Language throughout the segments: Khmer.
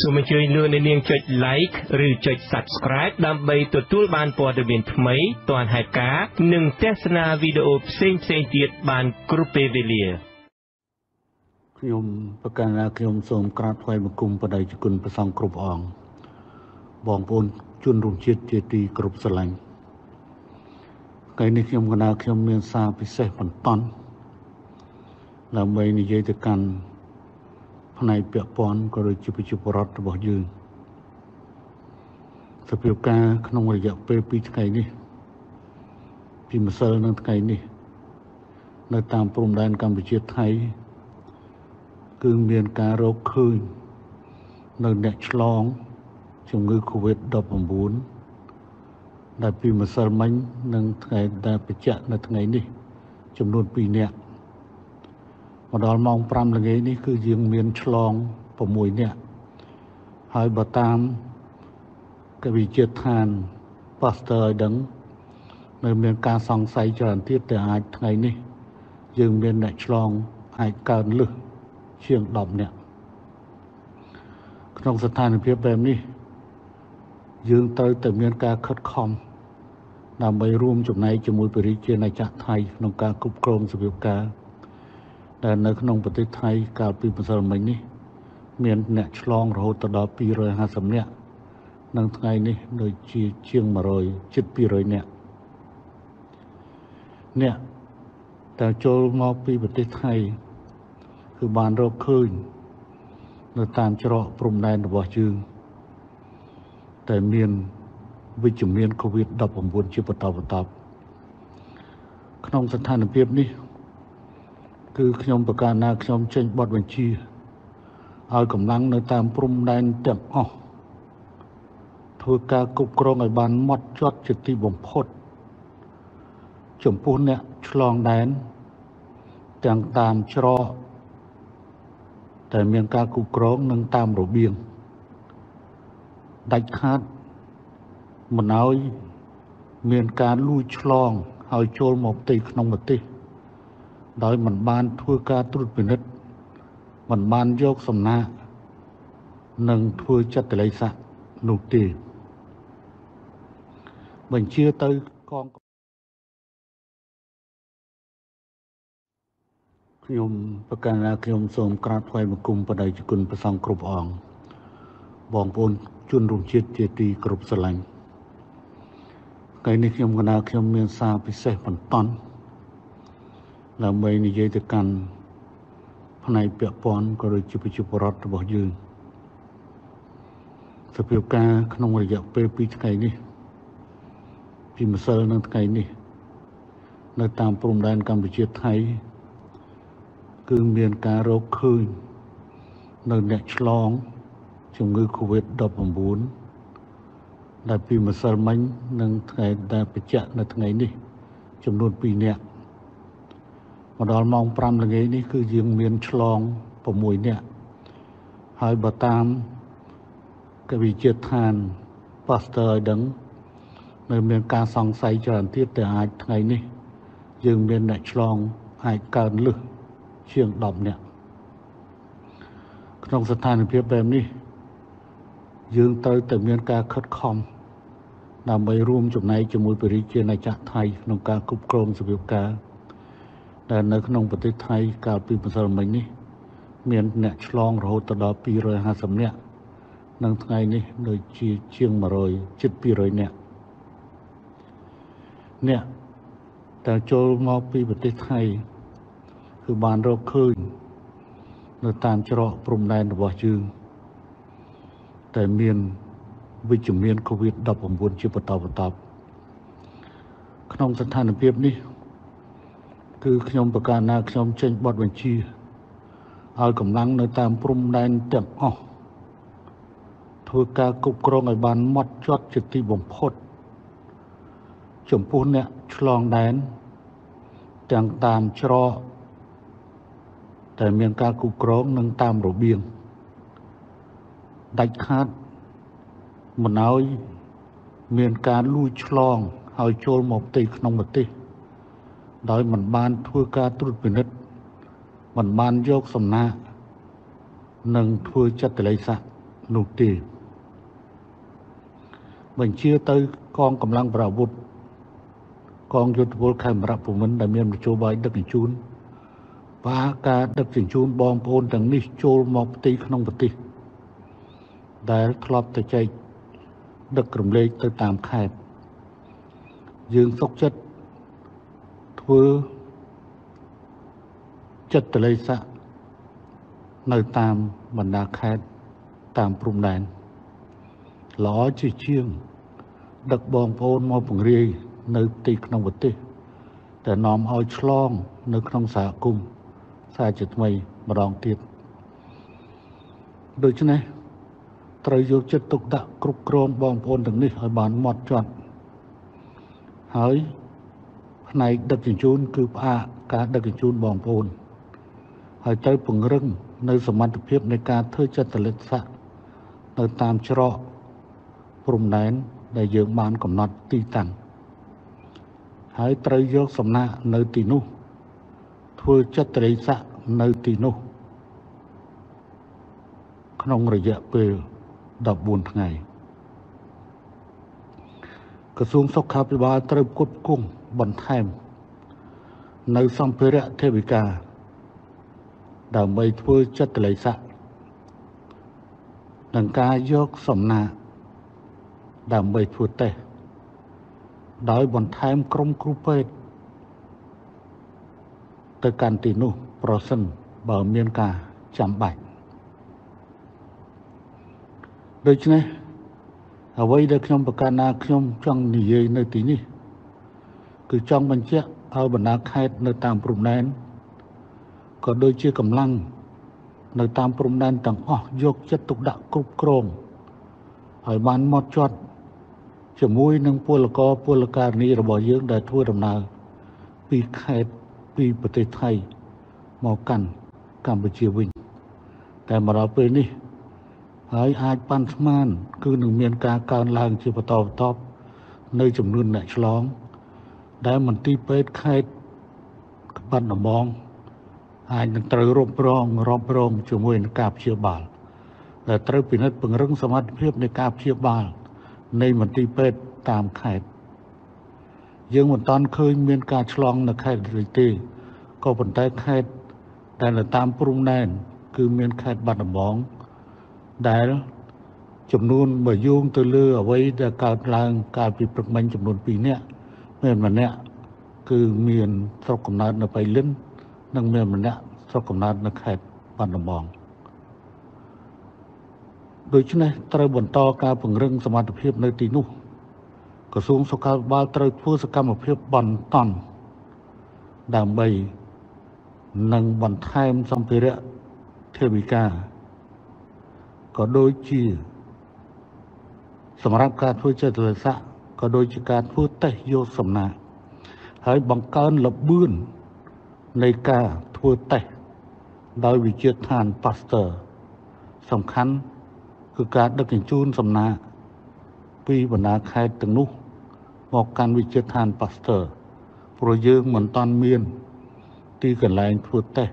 សូមអញ្ជើញលោកអ្នកនាងចុច like ឬចុច subscribe ដើម្បីទទួលបានព័ត៌មានថ្មីទាន់ហេតុការណ៍និងទស្សនាវីដេអូផ្សេងៗទៀតបានគ្រប់ពេលវេលាខ្ញុំប្រកាសថាខ្ញុំសូមក្រាបថ្វាយបង្គំបដិជគុណព្រះសង្ឃគ្រប់អង្គបងប្អូនជនរួមជាតិជាទីគោរពស្រឡាញ់ថ្ងៃនេះខ្ញុំកណ្ដាលខ្ញុំមានសារពិសេសបន្តដើម្បីនិយាយទៅកាន់ ផ្នែកពាក់ព័ន្ធក៏ដូចជាប្រជាពលរដ្ឋរបស់យើងសភាពការក្នុងរយៈពេល2ថ្ងៃនេះ ពីម្សិលនឹងថ្ងៃនេះ នៅតាមព្រំដែនកម្ពុជាថៃគឺមានការរកឃើញនៅអ្នកឆ្លងជំងឺ Covid-19 ដែលពីម្សិលមិញ និងថ្ងៃដែលបញ្ជាក់នៅថ្ងៃនេះ ចំនួន2នាក់ មកដល់ម៉ោង5ល្ងាចនេះគឺយើងមានឆ្លង6នាក់ហើយបើតាមកវិជាឋានប៉ាស្ទ័រឲ្យដឹងនៅមានការសង្ស័យច្រើនទៀតតែអាចថ្ងៃនេះ យើងមានអ្នកឆ្លងអាចកើនលឹះជាង10នាក់ក្នុងស្ថានភាពបែបនេះ យើងត្រូវតែមានការខិតខំដើម្បីរួមចំណែកជាមួយបរិជាណាចក្រថៃក្នុងការគ្រប់គ្រងសភាពការដែល នៅក្នុងប្រទេសថៃកាលពីម្សិលមិញនេះ មានអ្នកឆ្លងរហូតដល់250នាក់និងថ្ងៃនេះដូចជាជាង100ជិត200នាក់អ្នកតែចូលមកពីប្រទេសថៃគឺបានរកឃើញនៅតាមច្រកព្រំដែនរបស់យើងតែមានវិជ្ជមាន COVID-19 ជាបន្តបន្ទាប់ក្នុងស្ថានភាពនេះ គឺខ្ញុំប្រកាសណាខ្ញុំចេញបទបញ្ជាឲ្យកម្លាំងនៅតាមព្រំដែនទាំងអស់ធ្វើការគ្រប់គ្រងឲ្យបានម៉ត់ចត់ជាទីបំផុត ចំពោះអ្នកឆ្លងដែន ទាំងតាមច្រកតែមានការគ្រប់គ្រងនិងតាមរបៀងដាច់ខាតមិនឲ្យមានការលួចឆ្លងហើយចូលមកផ្ទៃក្នុងប្រទេស ដោយមិនបានធ្វើការត្រួតពិនិត្យមិនបានយកសំណាក់និងធ្វើចិត្តលិស័កនោះទេបញ្ជាទៅកងខ្ញុំប្រកាសថាខ្ញុំសូមក្រាបថ្វាយបង្គំបដិជគុណព្រះសង្ឃគ្រប់អង្គបងប្អូនជនរួមជាតិជាទីគោរពស្រឡាញ់ថ្ងៃនេះខ្ញុំកណ្ដាលខ្ញុំមានសារពិសេសបន្ត ដើម្បីនិយាយទៅកាន់ផ្នែកពាក់ព័ន្ធក៏ដូចជាប្រជាពលរដ្ឋរបស់យើងសភាពការក្នុងរយៈពេល2ថ្ងៃនេះពីម្សិលនឹងថ្ងៃនេះ នៅតាមព្រំដែនកម្ពុជាថៃគឺមានការរកឃើញនៅអ្នកឆ្លងជំងឺ Covid-19 ដែលពីម្សិលមិញ និងថ្ងៃដែលបញ្ជាក់នៅថ្ងៃនេះ ចំនួន2នាក់ មកដល់ម៉ោង5ល្ងាចនេះគឺយើងមានឆ្លង6នាក់ហើយបើតាមកវិជាឋានប៉ាស្ទ័រឲ្យដឹងនៅមានការសង្ស័យច្រើនទៀតតែអាចថ្ងៃនេះ យើងមានអ្នកឆ្លងអាចកើនលឹះជាង10នាក់ក្នុងស្ថានភាពបែបនេះ យើងត្រូវតែមានការខិតខំដើម្បីរួមចំណែកជាមួយបរិជាណាចក្រថៃក្នុងការគ្រប់គ្រងសភាពការ ដែលនៅក្នុងប្រទេសថៃកាលពីម្សិលមិញនេះ មានអ្នកឆ្លងរហូតដល់250នាក់និងថ្ងៃនេះដូចជាជាង100ជិត200នាក់អ្នកតែចូលមកពីប្រទេសថៃគឺបានរកឃើញនៅតាមច្រកព្រំដែនរបស់យើងតែមានវិជ្ជមាន COVID-19 ជាបន្តបន្ទាប់ក្នុងស្ថានភាពនេះ គឺខ្ញុំប្រកាសណាខ្ញុំចេញបទបញ្ជាឲ្យកម្លាំងនៅតាមព្រំដែនទាំងអស់ធ្វើការគ្រប់គ្រងឲ្យបានម៉ត់ចត់ជាទីបំផុត ចំពោះអ្នកឆ្លងដែនទាំងតាមច្រកតែមានការគ្រប់គ្រងនិងតាមរបៀងដាច់ខាតមិនឲ្យមានការលួចឆ្លងហើយចូលមកផ្ទៃក្នុងប្រទេស ដោយមិនបានធ្វើការត្រួតពិនិត្យមិនបានយកសំណាក់និងធ្វើចិត្តលិស័កនោះទេបញ្ជាទៅកងកម្លាំងប្រអាវុធកងយុទ្ធពលខេមរៈភូមិន្ទដែលមាននយោបាយដឹកជញ្ជូនបាការដឹកជញ្ជូនបងប្អូនទាំងនេះចូលមកផ្ទៃក្នុងប្រទេសដែលធ្លាប់តែចែកដឹករំលែកទៅតាមខេត្តយើងសុកចិត្ត ធ្វើចិត្តតលេស័កនៅតាមបណ្ដាខេត្តតាមព្រំដែនល្អជាជាង ដឹកបងប្អូនមកពង្រាយនៅទីក្នុងប្រទេសតែនាំឲ្យឆ្លង នៅក្នុងសហគមន៍សារជាថ្មីម្ដងទៀតដូច្នេះត្រូវយកចិត្តទុកដាក់គ្រប់គ្រងបងប្អូនទាំងនេះឲ្យបានម៉ត់ចត់ហើយ ផ្នែកដឹកជញ្ជូនគឺផ្អាកការដឹកជញ្ជូនបងប្អូនហើយត្រូវពង្រឹងនៅសមត្ថភាពនៃការធ្វើចិត្តលិតស័កនៅតាមច្រកព្រំដែនដែលយើងបានកំណត់ទីតាំងហើយត្រូវយកសំណាក់នៅទីនោះ ធ្វើចិត្តរិស័កនៅទីនោះ ក្នុងរយៈពេល14ថ្ងៃក្រសួងសុខាភិបាលត្រូវគត់គង់ បន្ថែម នៅសម្ភារៈទេវិកាដើម្បីធ្វើចិត្តលិស័កនិងការយកសំណាក់ដើម្បីធ្វើតេស្តដោយបន្ថែមក្រុមគ្រូពេទ្យទៅកាន់ទីនោះប្រសិនបើមានការចាំបាច់ដូច្នេះអ្វីដែលខ្ញុំប្រកាសណាខ្ញុំចង់និយាយនៅទីនេះ គឺចង់បញ្ជាក់ឲ្យបណ្ដាខេត្តនៅតាមព្រំដែនក៏ដូចជាកម្លាំងនៅតាមព្រំដែនទាំងអស់យកចិត្តទុកដាក់គ្រប់គ្រងឲ្យបានម៉ត់ចត់ជាមួយនឹងពលករពលករនីរបស់យើងដែលធ្វើដំណើរពីខេត្តពីប្រទេសថៃមកកាន់កម្ពុជាវិញតែមកដល់ពេលនេះហើយអាចប៉ាន់ស្មាន គឺនឹងមានការកើនឡើងជាបន្តបន្ទាប់នៅចំនួនអ្នកឆ្លង ដែលមន្ទីរពេទ្យខេត្តបាត់ដំបងអាចនឹងត្រូវរំរងរំរងជាមួយនឹងការព្យាបាលដែលត្រូវពិនិត្យពង្រឹងសមត្ថភាពនៃការព្យាបាល នៃមន្ទីរពេទ្យតាមខេត្តយើងមិនតាន់ឃើញមានការឆ្លងនៅខេត្តឬទេក៏ប៉ុន្តែខេត្តដែលនៅតាមព្រំដែនគឺមានខេត្តបាត់ដំបងដែលចំនួនបើយោងទៅលើអ្វីដែលកើតឡើងកាលពីព្រឹកមិញចំនួន2នាក់ មានម្នាក់គឺមានស្រុកកំណើតនៅបៃលិននិងមានម្នាក់ស្រុកកំណើតនៅខេត្តបាត់ដំបងដូច្នេះត្រូវបន្តការពង្រឹងសមត្ថភាពនៅទីនោះក្រសួងសុខាភិបាលត្រូវធ្វើសកម្មភាពបន្តដើម្បីនឹងបន្ថែមសម្ភារៈធាវិកាក៏ដូចជាសម្រាប់ការធ្វើចេតលស័ក ក៏ដូចជាការធ្វើតេស្តយកសំណាក់ហើយបង្កើនលបឿននៃការធ្វើតេស្តដោយវិជាឋាន Pasteur សំខាន់គឺការដឹកជញ្ជូនសំណាក់ពីបណ្ដាខេត្តទាំងនោះមកកាន់វិជាឋាន Pasteur ព្រោះយើងមិនតាន់មាន ទីកន្លែងធ្វើតេស្ត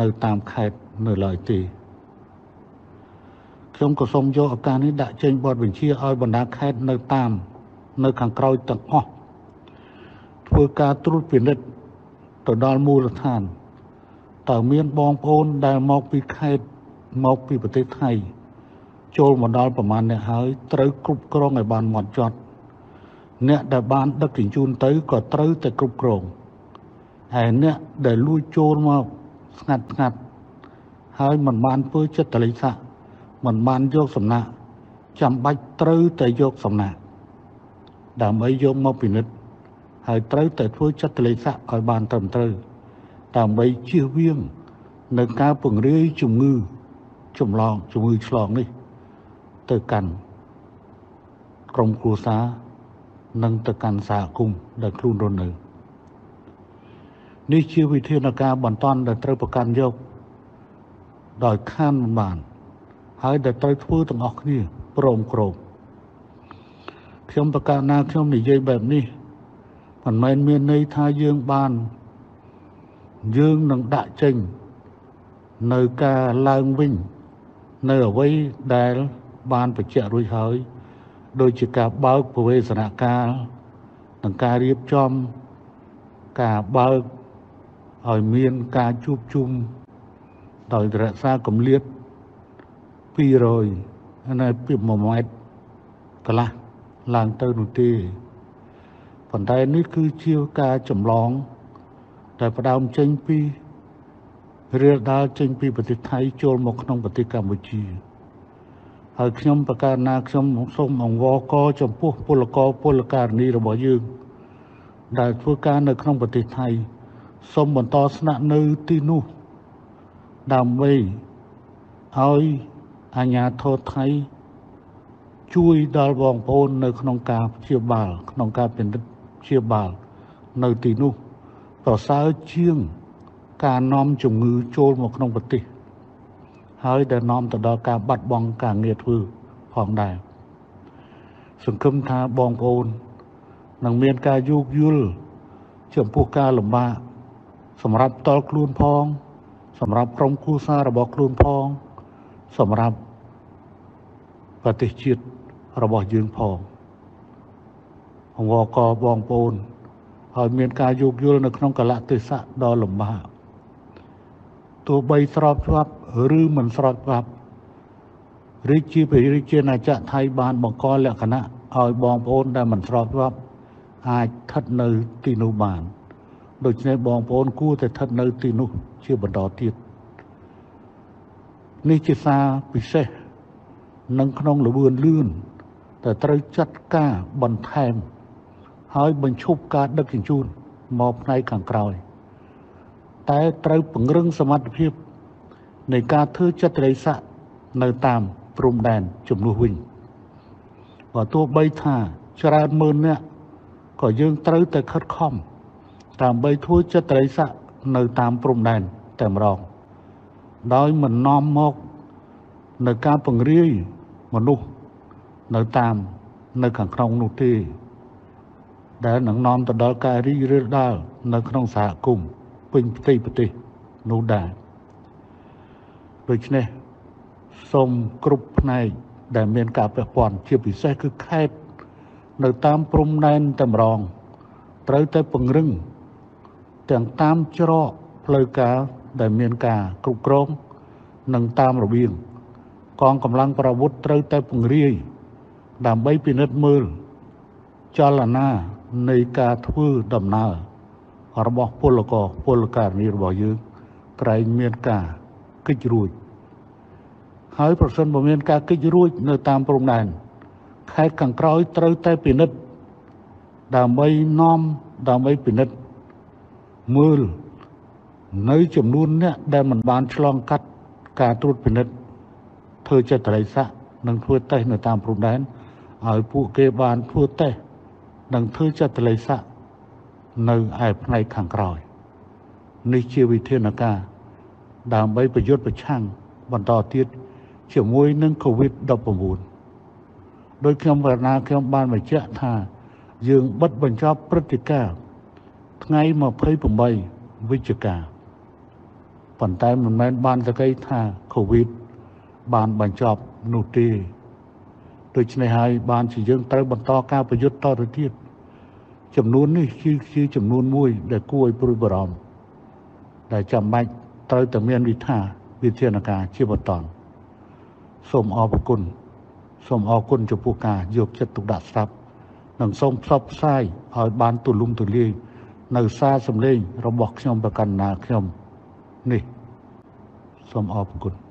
នៅតាមខេត្តនៅឡើយទេខ្ញុំក៏សូមយកឱកាសនេះដាក់ចេញបទបញ្ជាឲ្យបណ្ដាខេត្តនៅតាម នៅខាងក្រោយទាំងអស់ធ្វើការត្រួតពិនិត្យទៅដល់មូលដ្ឋានតើមានបងប្អូនដែលមកពីខេត្តមកពីប្រទេសថៃចូលមកដល់ប្រមាណអ្នកហើយត្រូវគ្រប់គ្រងឲ្យបានម៉ត់ចត់អ្នកដែលបានដឹកជញ្ជូនទៅក៏ត្រូវតែគ្រប់គ្រងហើយអ្នកដែលលួចចូលមកស្ងាត់ស្ងាត់ហើយមិនបានធ្វើចិត្តតលិស័កមិនបានយកសំណាក់ចាំបាច់ត្រូវតែយកសំណាក់ ដើម្បីយកមកពិនិត្យហើយត្រូវតែធ្វើចិត្តតលិស័កឲ្យបានត្រឹមត្រូវដើម្បីជៀសវាងនៅការពង្រាយជំងឺចម្លងជំងឺឆ្លងនេះ ទៅកាន់ក្រុមគ្រួសារនិងទៅកាន់សហគមន៍ដែលខ្លួនរស់នៅនេះជាវិធានការបន្តដែលត្រូវប្រកាន់យក ដោយខានមិនបាន ហើយដែលត្រូវធ្វើទាំងអស់គ្នាព្រមក្រោប ខ្ញុំប្រកាសណាខ្ញុំនិយាយបែបនេះមិនមែនមានន័យថាយើងបាន យើងនឹងដាក់ចេញ នៅការឡើងវិញ នៅអ្វីដែលបានបញ្ជាក់រួចហើយ ដូចជាការបើកប្រវេសនកាលនិងការរៀបចំ ការបើកឲ្យមានការជួបជុំដោយរក្សាកម្លៀត200នៅពី1ម៉ែត្រកន្លះ ឡើងទៅនោះទេប៉ុន្តែនេះគឺជាការចម្លងតែផ្ដើមចេញពីរៀលដាលចេញពីប្រទេសថៃចូលមកក្នុងប្រទេសកម្ពុជាហើយខ្ញុំប្រកាសណាខ្ញុំសូមអង្វរកចំពោះពលករពលករនីរបស់យើង ដែលធ្វើការនៅក្នុងប្រទេសថៃសូមបន្តស្នាក់នៅទីនោះដើម្បីឲ្យអាជ្ញាធរថៃ ជួយដល់បងប្អូននៅ ក្នុងការព្យាបាល ក្នុងការពិនិត្យព្យាបាល នៅទីនោះប្រសើរជាងការនាំជំងឺចូលមកក្នុងប្រទេសហើយដែលនាំទៅដល់ការបាត់បង់ការងារធ្វើផងដែរសង្ឃឹមថាបងប្អូននឹងមានការយោគយល់ចំពោះការលំបាកសម្រាប់តល់ខ្លួនផង សម្រាប់ក្រុមគ្រួសាររបស់ខ្លួនផង សម្រាប់ប្រទេសជាតិ របស់យើងផងអង្វរកបងប្អូនឲ្យមានការយោគយល់នៅក្នុងកលៈទេសៈដ៏លំបាកទោះបីស្របច្បាប់ឬមិនស្របច្បាប់រាជាព្រះរាជាណាចក្រថៃបានបង្កលក្ខណៈឲ្យបងប្អូនដែលមិនស្របច្បាប់អាចស្ថិតនៅទីនោះបានដូច្នេះបងប្អូនគួរតែស្ថិតនៅទីនោះជាបន្តទៀតនេះជាសារពិសេសនឹងក្នុងលបឿនលឿន តែត្រូវចាត់ការបន្ថែម ហើយបញ្ឈប់ការដឹកជញ្ជូនមកផ្នែកខាងក្រោយ តែត្រូវពង្រឹងសមត្ថភាព នៃការធ្វើចិត្តរិស័កនៅតាមព្រំដែនចំនួនវិញបើទោះបីថាច្រើនម៉ឺននាក់ក៏យើងត្រូវតែខិតខំដើម្បីធ្វើចិត្តរិស័កនៅតាមព្រំដែនតែម្ដងដោយមិននាំមកនៅការពង្រាយមនុស្ស នៅតាមនៅខាងក្នុងនោះទេ ដែលនឹងនាំទៅដល់ការរីករាលដាលនៅក្នុងសហគមន៍ពេញផ្ទៃប្រទេសនោះដែរដូច្នេះសូមគ្រប់ផ្នែកដែលមានការពាក់ព័ន្ធជាពិសេសគឺខេត្តនៅតាមព្រំដែនតែម្ដងត្រូវតែពង្រឹងទាំងតាមច្រកផ្លូវការដែលមានការគ្រប់គ្រងនិងតាមរបៀងកងកម្លាំងប្រវុធត្រូវតែពង្រាយ ដើម្បីពិនិត្យមើលចលនានៃការធ្វើដំណើររបស់ពលករពលករនីរបស់យើងក្រែងមានការកិច្ចរួចហើយប្រសិនបើមានការកិច្ចរួចនៅតាមព្រំដែនខេត្តខាងក្រោយត្រូវតែពិនិត្យដើម្បីនាំដើម្បីពិនិត្យមើលនៅចំនួនអ្នកដែលមិនបានឆ្លងកាត់ការត្រួតពិនិត្យធ្វើចិត្តរិស័កនិងធ្វើតេស្តនៅតាមព្រំដែន ឲ្យពួកគេបានធ្វើតេស្តនិងធ្វើចិត្តរិស័កនៅឯផ្នែកខាងក្រោយនេះជាវិធានការដើម្បីប្រយុទ្ធប្រឆាំងបន្តទៀតជាមួយនឹង COVID-19 ដោយខ្ញុំវណ្ណាខ្ញុំបានបញ្ជាក់ថាយើងបិទបញ្ចប់ព្រឹត្តិការណ៍ថ្ងៃ28វិច្ឆិកាប៉ុន្តែមិនមែនបានសក្តិថា COVID បានបញ្ចប់នោះទេ ដូច្នេះហើយបានជាយើងត្រូវបន្តការប្រយុទ្ធតទៅទៀតចំនួននេះគឺជាចំនួនមួយ ដែលគួរឲ្យព្រួយបារម្ភដែលចាំបាច់ត្រូវតែមានវិធាវិធានការជាបន្តសូមអរគុណសូមអរគុណចំពោះការយកចិត្តទុកដាក់ស្ដាប់និងសូមផ្សព្វផ្សាយឲ្យបានទូលំទូលាយនៅសារសម្លេងរបស់ខ្ញុំប្រកាន់ណាខ្ញុំនេះសូមអរគុណ